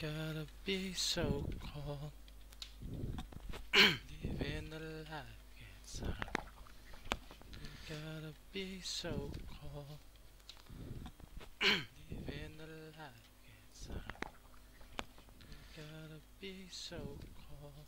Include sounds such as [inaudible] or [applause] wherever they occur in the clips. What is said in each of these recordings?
gotta be so cold. Living the life gets hard. You gotta be so cold. Living the life gets hard. You gotta be so cold.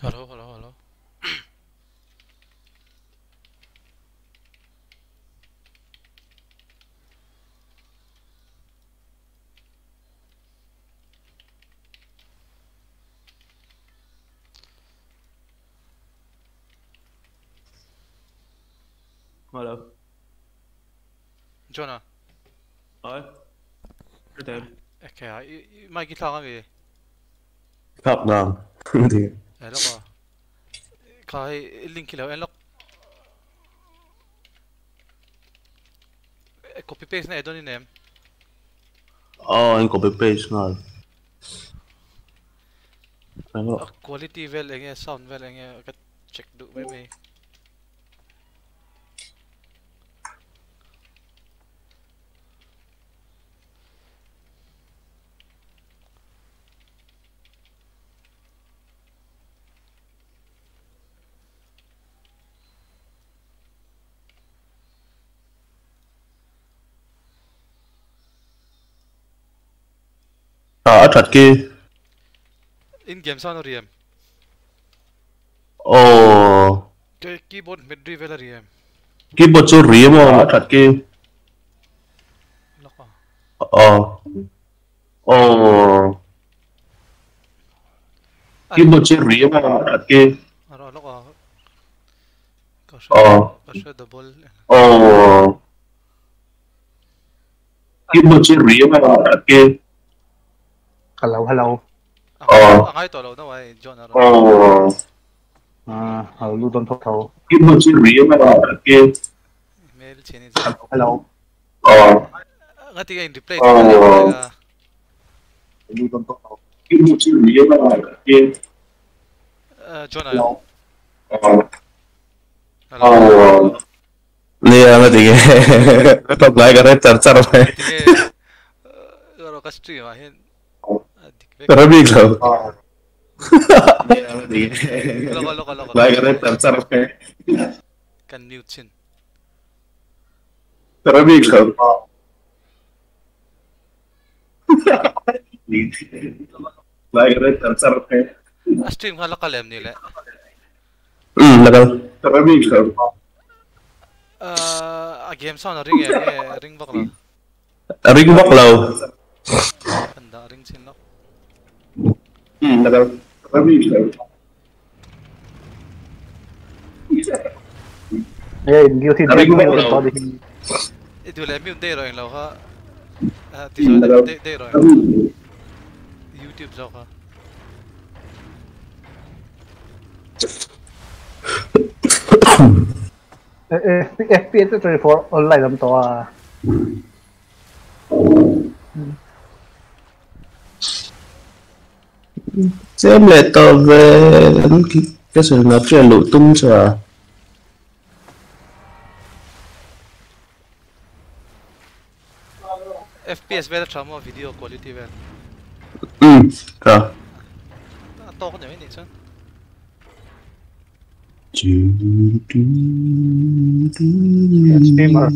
Hallo, hallo, hallo. Hallo. Jonah. Hi. Good day. Okay, ja, ich, ich, meine Gitarre wie? Kapnamen. [laughs] علاقة كاي اللينك لو علاق copy paste này tôi ném ờ anh copy paste này ờ, quality well anh nghe sound vel anh nghe check đủ với mình à thật kia In game sound riem. ồ Kay keyboard mid well riem. cái bộ chú rỉ mà thật kia Loko. ờ ồ cái bộ chú rỉ mà kia Aro loko. Kasha. ờ ồ cái bộ chú rỉ mà thật kia Hello, hello. Ờ. Ang ay tolo na way John aro. ồ À, hello, lưu đông thốc thầu. cái bộ chú rỉ mà thật kia Mail chinese. Hello. ờ Nga tiga in replay. Ờ. Lưu đông thốc thầu. cái bộ chú rỉ mà thật kia Ah, John Hello. aro. ờ ồ Lia nga tige. Ito ba ka rin char char pa. Tiga. Aro ka stream ah. Hin. Taramig lang. Loko, loko, loko. Lagarit, ang sarap eh. Can mute chin. Taramig lang. Lagarit, ang sarap eh. Ah, Astrid, halakalem nila. Hmm, lakal. Taramig lang. Ah, uh, ah, game sound, eh, ring eh, ring bakla. Ring bakla. Oh. Ang ring sinok. Hmm, nhiều thì Ở đây đây cũng cũng bắt đầu. có đi. Itu le mute day roing law ka. À. Xem lại tờ về cái cái sự ngập trên lũ tung sao FPS well tramo video quality well. Ừ, rồi. Ah, to ko niya ini chan. Streamer,